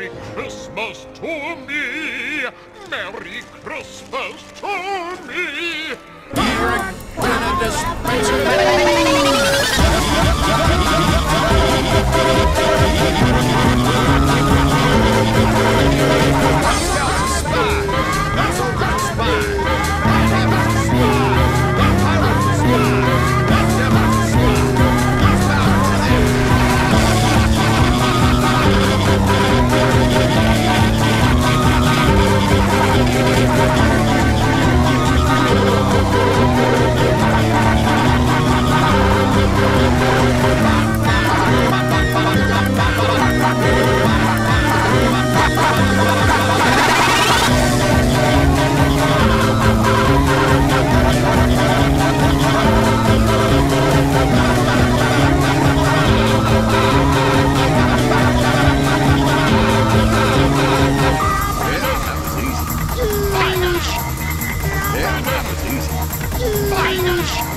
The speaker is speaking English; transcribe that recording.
Merry Christmas to me. Merry Christmas to me. Space Peace.